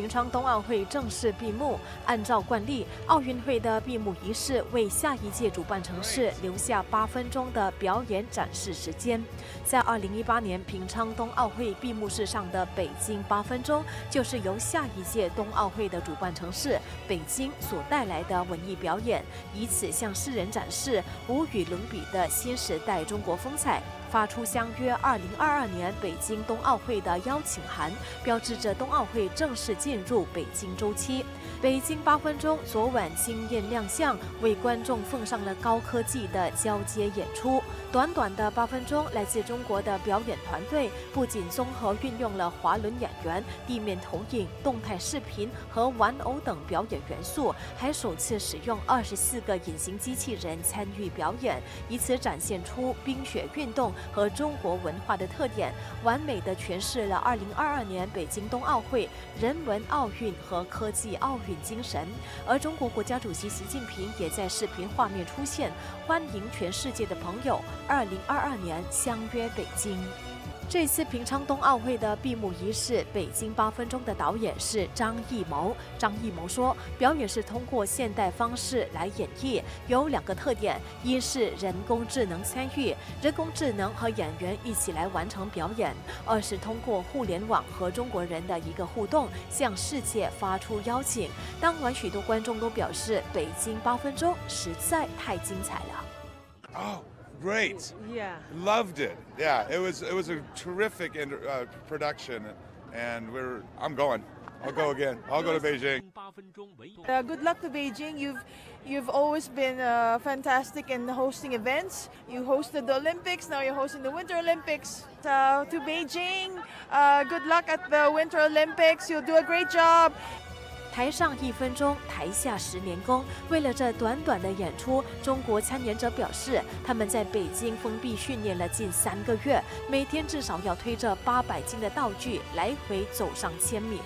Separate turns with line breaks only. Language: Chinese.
平昌冬奥会正式闭幕。按照惯例，奥运会的闭幕仪式为下一届主办城市留下八分钟的表演展示时间。在2018年平昌冬奥会闭幕式上的北京八分钟，就是由下一届冬奥会的主办城市北京所带来的文艺表演，以此向世人展示无与伦比的新时代中国风采。发出相约二零二二年北京冬奥会的邀请函，标志着冬奥会正式进入北京周期。北京八分钟昨晚惊艳亮相，为观众奉上了高科技的交接演出。短短的八分钟，来自中国的表演团队不仅综合运用了滑轮演员、地面投影、动态视频和玩偶等表演元素，还首次使用二十四个隐形机器人参与表演，以此展现出冰雪运动。和中国文化的特点，完美的诠释了2022年北京冬奥会人文奥运和科技奥运精神。而中国国家主席习近平也在视频画面出现，欢迎全世界的朋友，2022年相约北京。这次平昌冬奥会的闭幕仪式，北京八分钟的导演是张艺谋。张艺谋说，表演是通过现代方式来演绎，有两个特点：一是人工智能参与，人工智能和演员一起来完成表演；二是通过互联网和中国人的一个互动，向世界发出邀请。当晚，许多观众都表示，北京八分钟实在太精彩了。
Great.
Yeah.
Loved it. Yeah, it was it was a terrific uh, production, and we're I'm going. I'll go again. I'll go to Beijing.
Uh, good luck to Beijing. You've you've always been uh, fantastic in hosting events. You hosted the Olympics. Now you're hosting the Winter Olympics. Uh, to Beijing. Uh, good luck at the Winter Olympics. You'll do a great job.
台上一分钟，台下十年功。为了这短短的演出，中国参演者表示，他们在北京封闭训练了近三个月，每天至少要推着八百斤的道具来回走上千米。